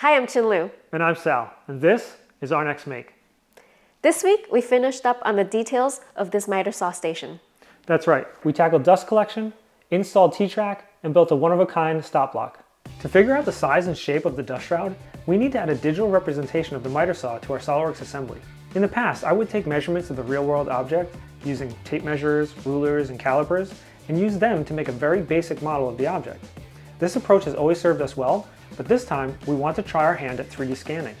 Hi, I'm Chin Lu. And I'm Sal, and this is our next make. This week, we finished up on the details of this miter saw station. That's right, we tackled dust collection, installed T-track, and built a one-of-a-kind stop block. To figure out the size and shape of the dust shroud, we need to add a digital representation of the miter saw to our SOLIDWORKS assembly. In the past, I would take measurements of the real-world object using tape measures, rulers, and calipers, and use them to make a very basic model of the object. This approach has always served us well, but this time we want to try our hand at 3D scanning.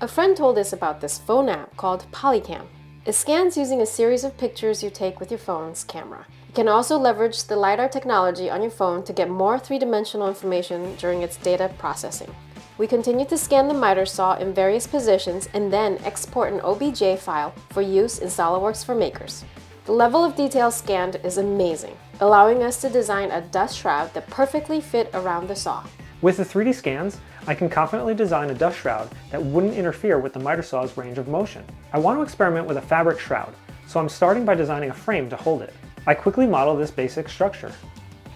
A friend told us about this phone app called Polycam. It scans using a series of pictures you take with your phone's camera. You can also leverage the LiDAR technology on your phone to get more three-dimensional information during its data processing. We continue to scan the miter saw in various positions and then export an OBJ file for use in SOLIDWORKS for makers. The level of detail scanned is amazing, allowing us to design a dust shroud that perfectly fit around the saw. With the 3D scans, I can confidently design a dust shroud that wouldn't interfere with the miter saw's range of motion. I want to experiment with a fabric shroud, so I'm starting by designing a frame to hold it. I quickly model this basic structure,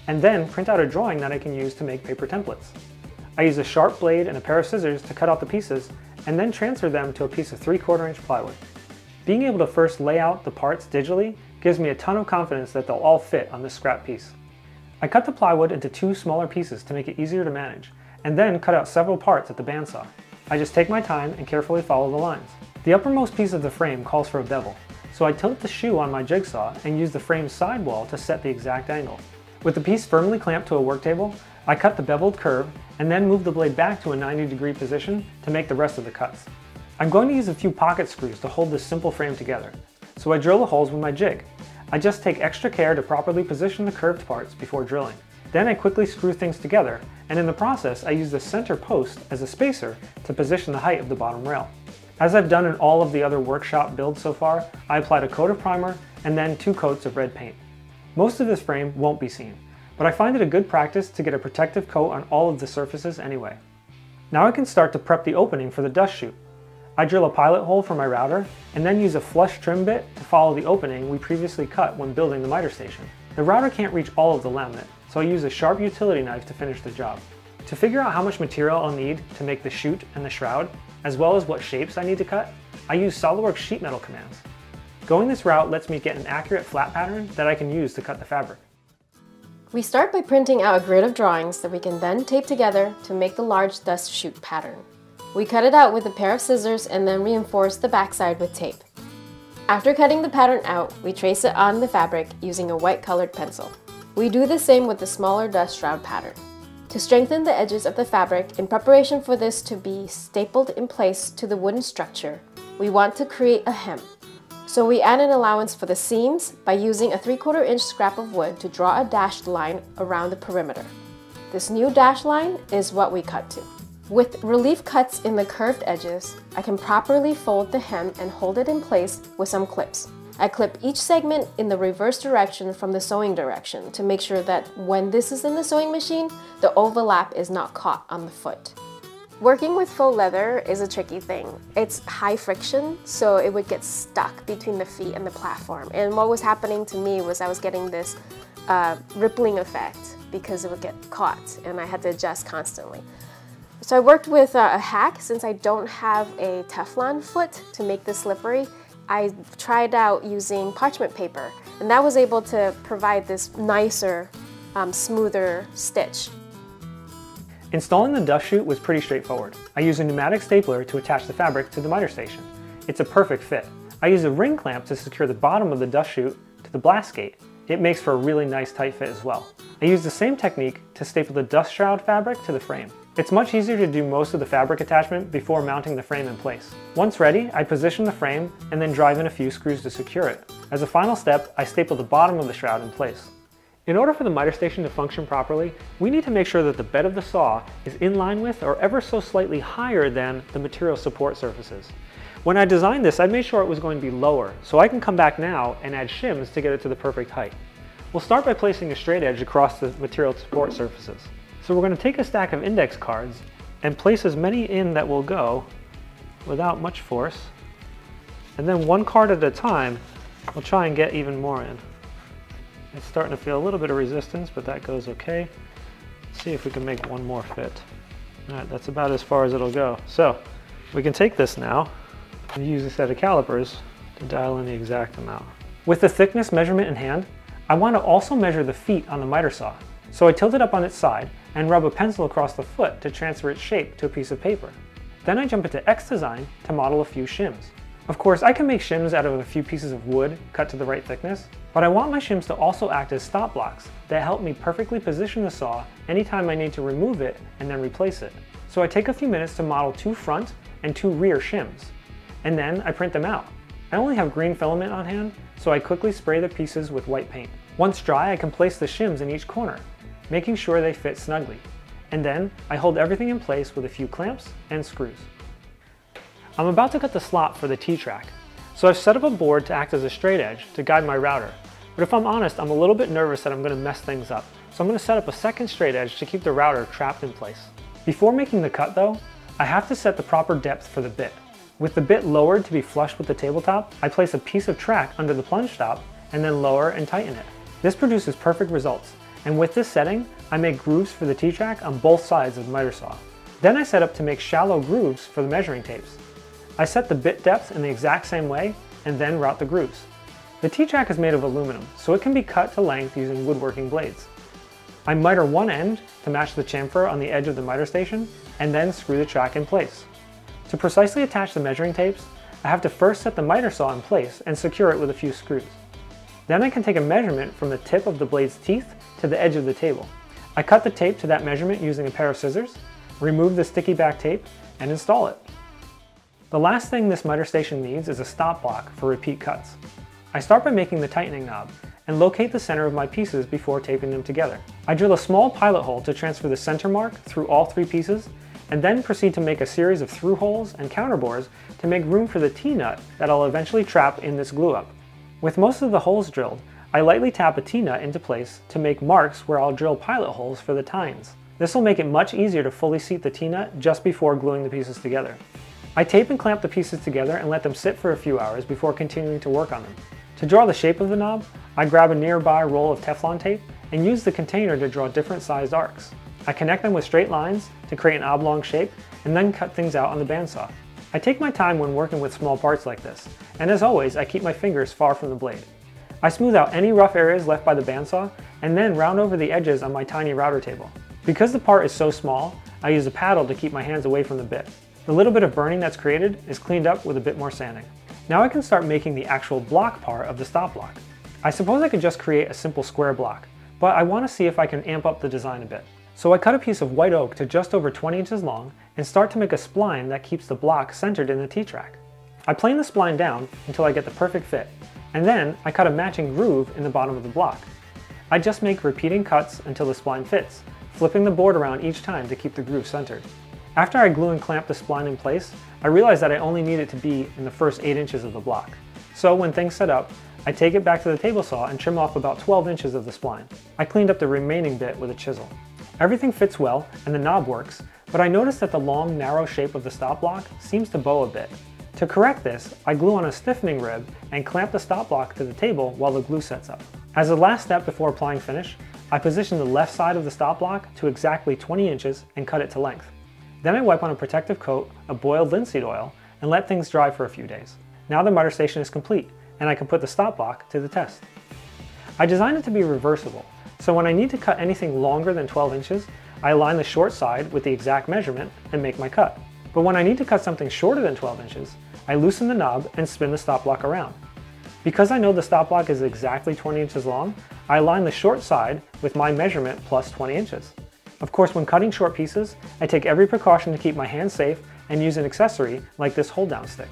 and then print out a drawing that I can use to make paper templates. I use a sharp blade and a pair of scissors to cut out the pieces, and then transfer them to a piece of 3 quarter inch plywood. Being able to first lay out the parts digitally gives me a ton of confidence that they'll all fit on this scrap piece. I cut the plywood into two smaller pieces to make it easier to manage, and then cut out several parts at the bandsaw. I just take my time and carefully follow the lines. The uppermost piece of the frame calls for a bevel, so I tilt the shoe on my jigsaw and use the frame's sidewall to set the exact angle. With the piece firmly clamped to a work table, I cut the beveled curve and then move the blade back to a 90 degree position to make the rest of the cuts. I'm going to use a few pocket screws to hold this simple frame together, so I drill the holes with my jig. I just take extra care to properly position the curved parts before drilling. Then I quickly screw things together, and in the process I use the center post as a spacer to position the height of the bottom rail. As I've done in all of the other workshop builds so far, I applied a coat of primer and then two coats of red paint. Most of this frame won't be seen, but I find it a good practice to get a protective coat on all of the surfaces anyway. Now I can start to prep the opening for the dust chute. I drill a pilot hole for my router and then use a flush trim bit to follow the opening we previously cut when building the miter station. The router can't reach all of the laminate, so I use a sharp utility knife to finish the job. To figure out how much material I'll need to make the chute and the shroud, as well as what shapes I need to cut, I use SOLIDWORKS sheet metal commands. Going this route lets me get an accurate flat pattern that I can use to cut the fabric. We start by printing out a grid of drawings that we can then tape together to make the large dust chute pattern. We cut it out with a pair of scissors and then reinforce the backside with tape. After cutting the pattern out, we trace it on the fabric using a white colored pencil. We do the same with the smaller dust shroud pattern. To strengthen the edges of the fabric in preparation for this to be stapled in place to the wooden structure, we want to create a hem. So we add an allowance for the seams by using a 3 quarter inch scrap of wood to draw a dashed line around the perimeter. This new dashed line is what we cut to. With relief cuts in the curved edges, I can properly fold the hem and hold it in place with some clips. I clip each segment in the reverse direction from the sewing direction to make sure that when this is in the sewing machine, the overlap is not caught on the foot. Working with faux leather is a tricky thing. It's high friction, so it would get stuck between the feet and the platform. And what was happening to me was I was getting this uh, rippling effect because it would get caught and I had to adjust constantly. So I worked with a hack since I don't have a Teflon foot to make this slippery. I tried out using parchment paper and that was able to provide this nicer, um, smoother stitch. Installing the dust chute was pretty straightforward. I used a pneumatic stapler to attach the fabric to the miter station. It's a perfect fit. I used a ring clamp to secure the bottom of the dust chute to the blast gate. It makes for a really nice tight fit as well. I used the same technique to staple the dust shroud fabric to the frame. It's much easier to do most of the fabric attachment before mounting the frame in place. Once ready, I position the frame and then drive in a few screws to secure it. As a final step, I staple the bottom of the shroud in place. In order for the miter station to function properly, we need to make sure that the bed of the saw is in line with or ever so slightly higher than the material support surfaces. When I designed this, I made sure it was going to be lower, so I can come back now and add shims to get it to the perfect height. We'll start by placing a straight edge across the material support surfaces. So we're going to take a stack of index cards and place as many in that will go without much force. And then one card at a time, we'll try and get even more in. It's starting to feel a little bit of resistance, but that goes okay. Let's see if we can make one more fit. All right, that's about as far as it'll go. So we can take this now and use a set of calipers to dial in the exact amount. With the thickness measurement in hand, I want to also measure the feet on the miter saw. So I tilt it up on its side and rub a pencil across the foot to transfer its shape to a piece of paper. Then I jump into Xdesign to model a few shims. Of course, I can make shims out of a few pieces of wood cut to the right thickness, but I want my shims to also act as stop blocks that help me perfectly position the saw anytime I need to remove it and then replace it. So I take a few minutes to model two front and two rear shims, and then I print them out. I only have green filament on hand, so I quickly spray the pieces with white paint. Once dry, I can place the shims in each corner, making sure they fit snugly. And then I hold everything in place with a few clamps and screws. I'm about to cut the slot for the T-track, so I've set up a board to act as a straight edge to guide my router. But if I'm honest, I'm a little bit nervous that I'm going to mess things up, so I'm going to set up a second straight edge to keep the router trapped in place. Before making the cut though, I have to set the proper depth for the bit. With the bit lowered to be flush with the tabletop, I place a piece of track under the plunge stop and then lower and tighten it. This produces perfect results, and with this setting, I make grooves for the T-track on both sides of the miter saw. Then I set up to make shallow grooves for the measuring tapes. I set the bit depth in the exact same way and then route the grooves. The T-track is made of aluminum, so it can be cut to length using woodworking blades. I miter one end to match the chamfer on the edge of the miter station and then screw the track in place. To precisely attach the measuring tapes, I have to first set the miter saw in place and secure it with a few screws. Then I can take a measurement from the tip of the blade's teeth to the edge of the table. I cut the tape to that measurement using a pair of scissors, remove the sticky back tape, and install it. The last thing this miter station needs is a stop block for repeat cuts. I start by making the tightening knob and locate the center of my pieces before taping them together. I drill a small pilot hole to transfer the center mark through all three pieces and then proceed to make a series of through holes and counterbores to make room for the T-nut that I'll eventually trap in this glue up. With most of the holes drilled, I lightly tap a T-nut into place to make marks where I'll drill pilot holes for the tines. This will make it much easier to fully seat the T-nut just before gluing the pieces together. I tape and clamp the pieces together and let them sit for a few hours before continuing to work on them. To draw the shape of the knob, I grab a nearby roll of Teflon tape and use the container to draw different sized arcs. I connect them with straight lines to create an oblong shape and then cut things out on the bandsaw. I take my time when working with small parts like this, and as always, I keep my fingers far from the blade. I smooth out any rough areas left by the bandsaw and then round over the edges on my tiny router table. Because the part is so small, I use a paddle to keep my hands away from the bit. The little bit of burning that's created is cleaned up with a bit more sanding. Now I can start making the actual block part of the stop block. I suppose I could just create a simple square block, but I want to see if I can amp up the design a bit. So I cut a piece of white oak to just over 20 inches long and start to make a spline that keeps the block centered in the T-track. I plane the spline down until I get the perfect fit, and then I cut a matching groove in the bottom of the block. I just make repeating cuts until the spline fits, flipping the board around each time to keep the groove centered. After I glue and clamp the spline in place, I realized that I only need it to be in the first 8 inches of the block. So when things set up, I take it back to the table saw and trim off about 12 inches of the spline. I cleaned up the remaining bit with a chisel. Everything fits well and the knob works, but I noticed that the long, narrow shape of the stop block seems to bow a bit. To correct this, I glue on a stiffening rib and clamp the stop block to the table while the glue sets up. As a last step before applying finish, I position the left side of the stop block to exactly 20 inches and cut it to length. Then I wipe on a protective coat of boiled linseed oil and let things dry for a few days. Now the miter station is complete and I can put the stop block to the test. I designed it to be reversible, so when I need to cut anything longer than 12 inches, I align the short side with the exact measurement and make my cut. But when I need to cut something shorter than 12 inches, I loosen the knob and spin the stop block around. Because I know the stop block is exactly 20 inches long, I align the short side with my measurement plus 20 inches. Of course, when cutting short pieces, I take every precaution to keep my hands safe and use an accessory like this hold down stick.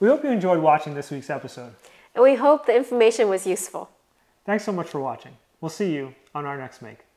We hope you enjoyed watching this week's episode. And we hope the information was useful. Thanks so much for watching. We'll see you on our next make.